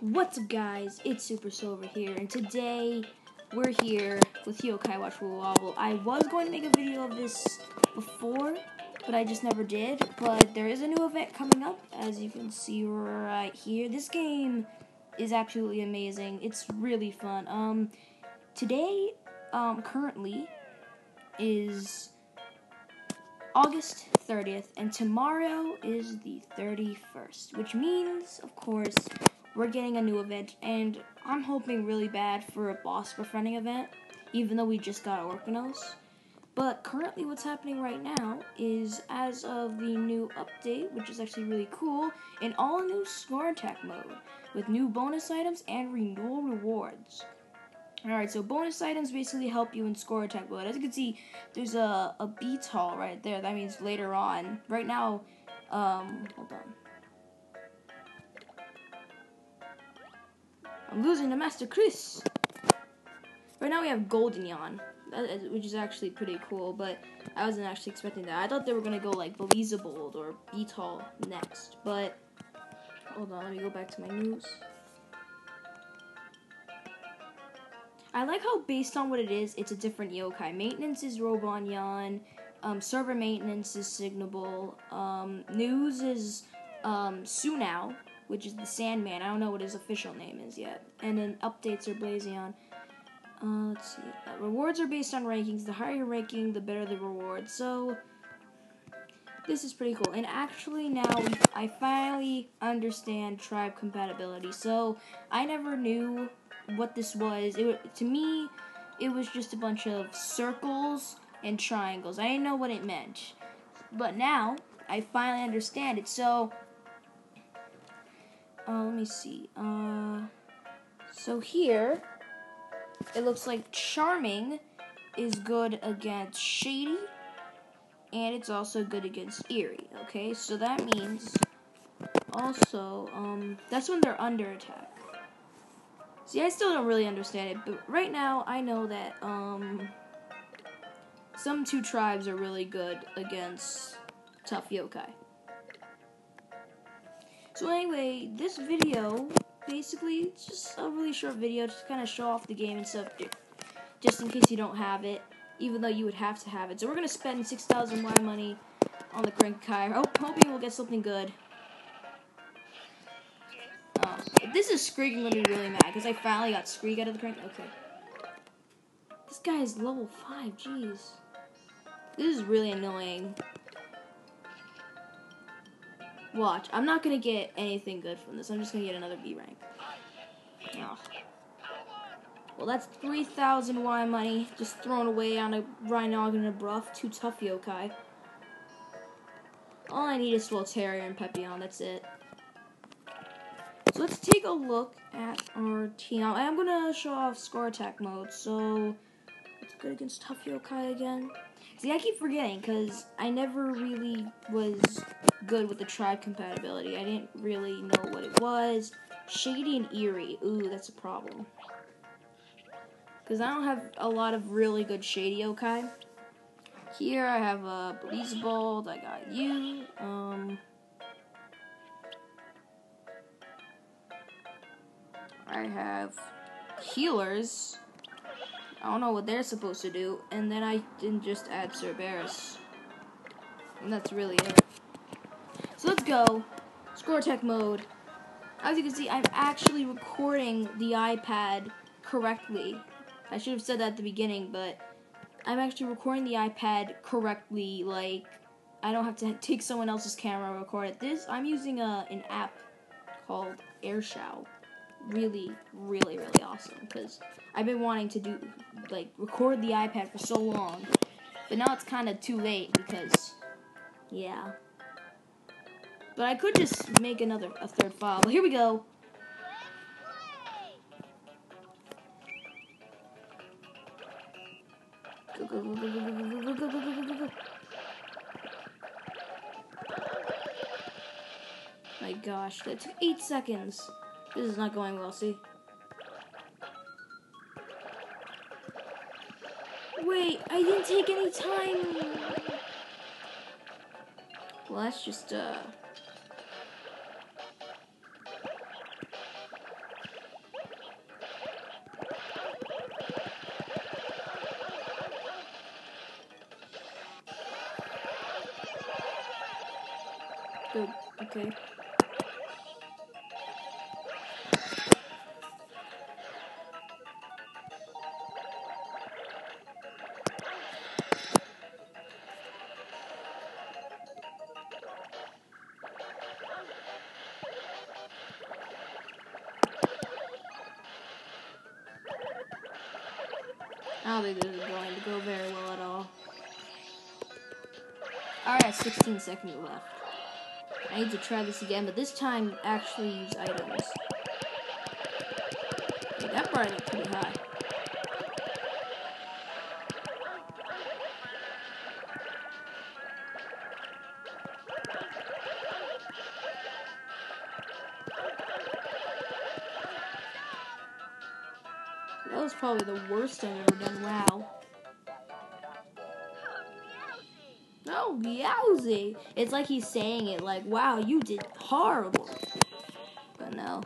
What's up, guys? It's Super Silver here, and today we're here with Yokai Watch Woo Wobble. I was going to make a video of this before, but I just never did. But there is a new event coming up, as you can see right here. This game is absolutely amazing. It's really fun. Um, today, um, currently is August 30th, and tomorrow is the 31st, which means, of course, we're getting a new event, and I'm hoping really bad for a boss befriending event, even though we just got Orcanos. But currently, what's happening right now is as of the new update, which is actually really cool, an all new score attack mode with new bonus items and renewal rewards. Alright, so bonus items basically help you in score attack mode. As you can see, there's a, a B-tall right there. That means later on. Right now, um, hold on. I'm losing to Master Chris. Right now we have Golden Yawn, which is actually pretty cool, but I wasn't actually expecting that. I thought they were gonna go like Belizeable or B-tall next, but hold on, let me go back to my news. I like how based on what it is, it's a different yokai. Maintenance is Robonyan, um, server maintenance is Signibble, um, news is um, Sunao, which is the Sandman. I don't know what his official name is yet. And then updates are Blazion. Uh, let's see. Uh, rewards are based on rankings. The higher your ranking, the better the reward. So this is pretty cool. And actually now I finally understand tribe compatibility. So I never knew what this was. It to me, it was just a bunch of circles and triangles. I didn't know what it meant. But now I finally understand it. So uh, let me see. Uh, so here, it looks like Charming is good against Shady, and it's also good against Eerie. Okay, so that means also, um, that's when they're under attack. See, I still don't really understand it, but right now I know that, um, some two tribes are really good against tough yokai. So anyway, this video, basically, it's just a really short video, just to kind of show off the game and stuff, just in case you don't have it, even though you would have to have it. So we're going to spend 6,000 Y money on the Crank-a-kai. Hope, hoping we'll get something good. Oh, this is Skreek, going to be really mad, because I finally got Skreek out of the crank. Okay. This guy is level 5, jeez. This is really annoying. Watch, I'm not gonna get anything good from this. I'm just gonna get another B rank. Oh. Well, that's 3,000 Y money just thrown away on a Rhinogon and a Bruff. Two tough yokai. All I need is Swelterrier and Peppillon. That's it. So let's take a look at our team. I'm gonna show off score attack mode. So it's good against tough yokai again. See, I keep forgetting because I never really was good with the tribe compatibility. I didn't really know what it was. Shady and eerie. Ooh, that's a problem. Because I don't have a lot of really good shady yokai. Here I have a Belizeable. I got you. Um, I have healers. I don't know what they're supposed to do. And then I didn't just add Cerberus. And that's really it. So let's go. Score tech mode. As you can see, I'm actually recording the iPad correctly. I should have said that at the beginning, but I'm actually recording the iPad correctly. Like, I don't have to take someone else's camera and record it. This, I'm using a, an app called AirShou really, really, really awesome because I've been wanting to do like record the iPad for so long, but now it's kind of too late because, yeah. But I could just make another a third file. But here we go. Go. My gosh, that took eight seconds. This is not going well, see? Wait, I didn't take any time! Well, that's just, uh... Good, okay. 15 seconds left. I need to try this again, but this time actually use items. Hey, that brought it up pretty high. That was probably the worst I've ever done. Wow. It's like he's saying it like, wow, you did horrible. But no.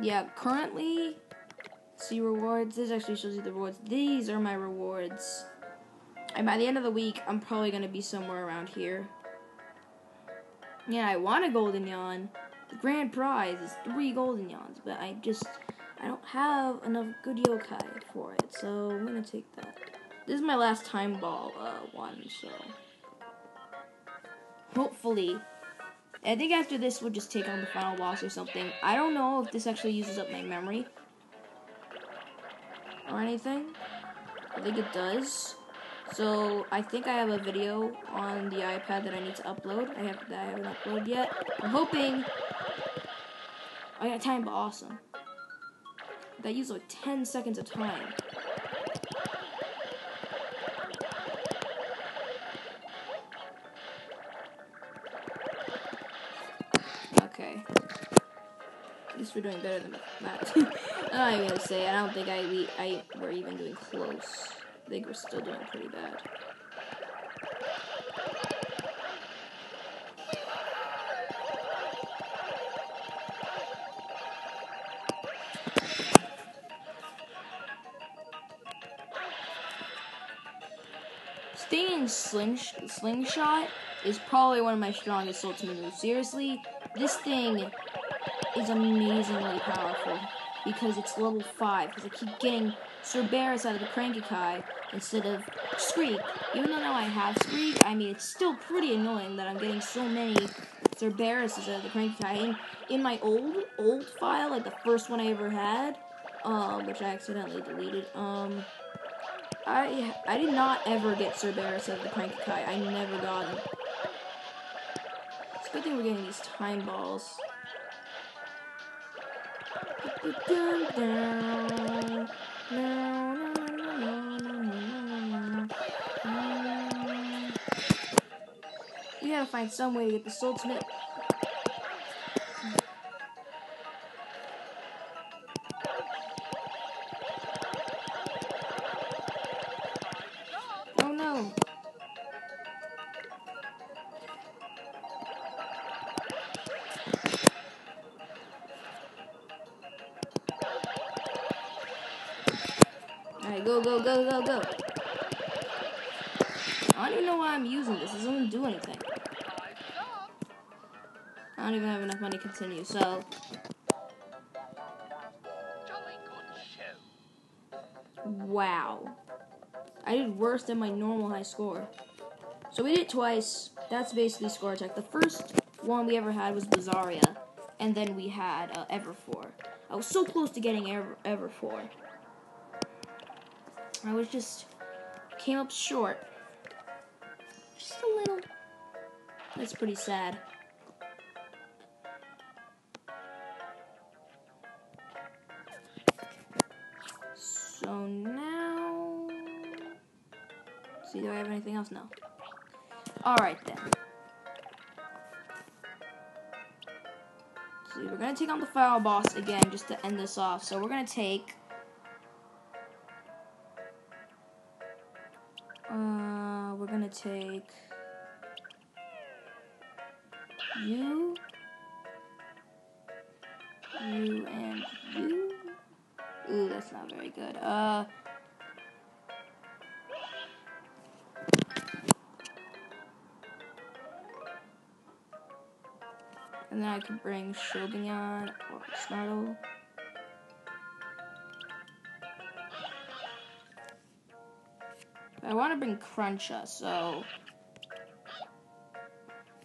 Yeah, currently, see rewards. This actually shows you the rewards. These are my rewards. And by the end of the week, I'm probably going to be somewhere around here. Yeah, I want a golden yawn. The grand prize is three golden yawns, but I just, I don't have enough good yokai for it, so I'm going to take that. This is my last time ball uh, one, so hopefully. I think after this we'll just take on the final boss or something. I don't know if this actually uses up my memory or anything. I think it does. So I think I have a video on the iPad that I need to upload. I have that I haven't uploaded yet. I'm hoping I got time, but awesome. That used like 10 seconds of time. We're doing better than that. I'm gonna say. I don't think I we I we're even doing close. I think we're still doing pretty bad. Staying in sling slingshot is probably one of my strongest ultimate moves. Seriously, this thing is amazingly powerful because it's level 5. Because I keep getting Cerberus out of the Crank-a-kai instead of Skreek. Even though now I have Skreek, I mean, it's still pretty annoying that I'm getting so many Cerberuses out of the Cranky. In, in my old, old file, like the first one I ever had, um, which I accidentally deleted, um, I I did not ever get Cerberus out of the Crank-a-kai. I never got him. It's a good thing we're getting these time balls. We gotta find some way to get the ultimate. Go, go, go. I don't even know why I'm using this. It doesn't do anything. I don't even have enough money to continue, so. Wow. I did worse than my normal high score. So we did it twice. That's basically score check. The first one we ever had was Bizarria, and then we had uh, Everfour. I was so close to getting Ever Everfour. I was just came up short. Just a little. That's pretty sad. So now, see, do I have anything else? No. All right then. See, we're gonna take on the final boss again just to end this off. So we're gonna take. take you, you and you. Ooh, that's not very good. Uh. And then I could bring Shogun or Snartle. I want to bring Cruncha, so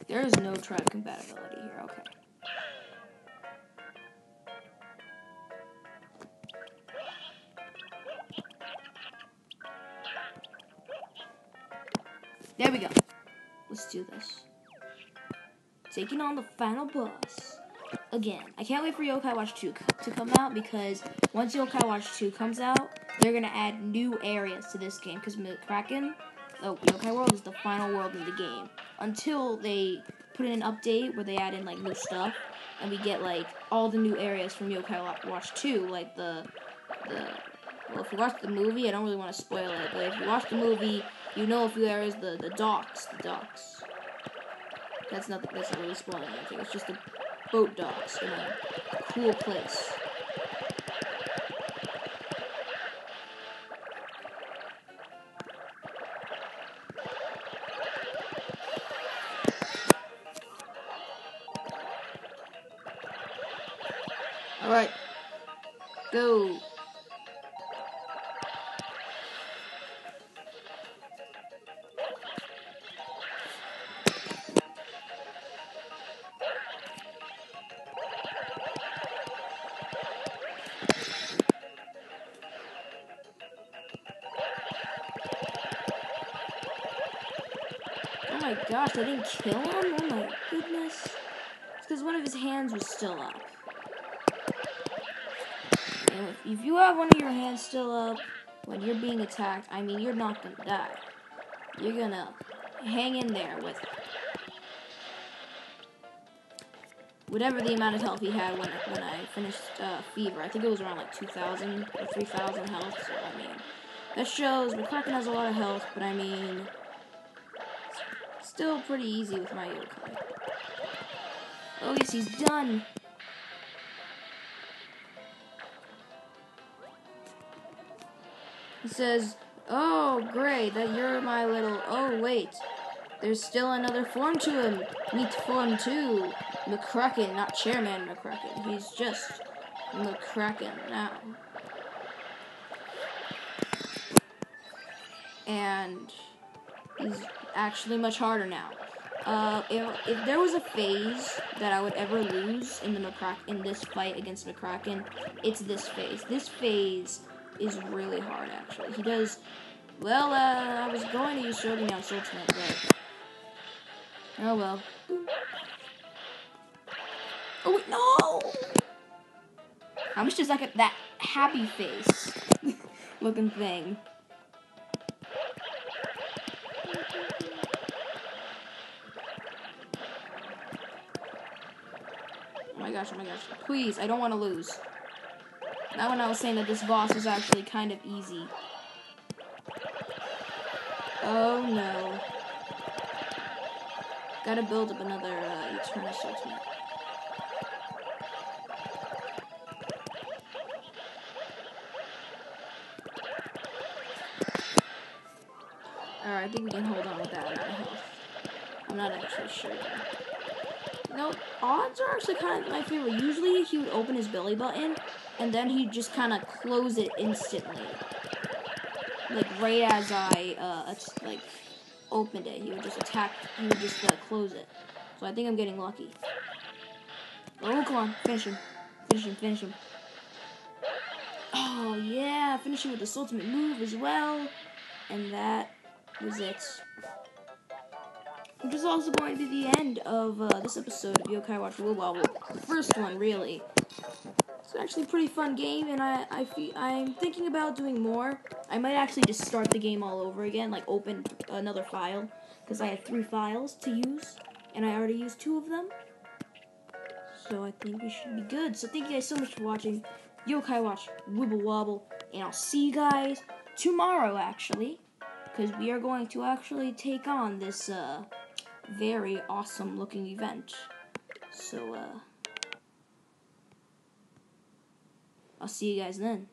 there is no tribe compatibility here. Okay. There we go. Let's do this. Taking on the final boss. Again, I can't wait for Yokai Watch 2 to come out because once Yokai Watch 2 comes out, they're to add new areas to this game because Kraken, the Yokai World, is the final world in the game. Until they put in an update where they add in like new stuff and we get like all the new areas from Yokai Watch 2, like the the well, if you watch the movie, I don't really want to spoil it, but if you watch the movie, you know a few areas, the the docks, the docks. That's nothing. That's not really spoiling anything. It's just a boat docks in a cool place. Gosh, I didn't kill him? Oh my goodness. It's because one of his hands was still up. And if, if you have one of your hands still up when you're being attacked, I mean, you're not gonna die. You're gonna hang in there with whatever the amount of health he had when when I finished uh, Fever. I think it was around like 2,000 or 3,000 health. So I mean, that shows McKraken has a lot of health, but I mean, still pretty easy with my yokai. Oh yes, he's done. He says, "Oh great, that you're my little. Oh wait." There's still another form to him. Meet form two. McKraken, not Chairman McKraken. He's just McKraken now. And he's actually much harder now. Uh, if, if there was a phase that I would ever lose in the McCrack in this fight against McKraken, it's this phase. This phase is really hard actually. He does well. Uh, I was going to use Shogunyan Ultimate, but Oh well. Oh wait, no! How much does that get that happy face looking thing? My gosh, oh my gosh. Please, I don't want to lose. Not when I was saying that this boss is actually kind of easy. Oh no. Gotta build up another uh, Eternus Ultimate. Alright, I think we can hold on with that. I'm not actually sure No, odds are actually kind of my favorite. Usually he would open his belly button and then he'd just kind of close it instantly. Like right as I, uh, like opened it. He would just attack. He would just uh, close it. So I think I'm getting lucky. Oh, come on. Finish him. Finish him. Finish him. Oh, yeah. Finish him with this ultimate move as well. And that was it. Which is also going to be the end of uh, this episode of Yokai Watch Wobble. The first one, really. It's actually a pretty fun game, and I, I feel, I'm thinking about doing more. I might actually just start the game all over again, like open another file, because I have three files to use, and I already used two of them. So I think we should be good. So thank you guys so much for watching Yokai Watch Wibble Wobble, and I'll see you guys tomorrow, actually, because we are going to actually take on this uh, very awesome looking event. So, uh, I'll see you guys then.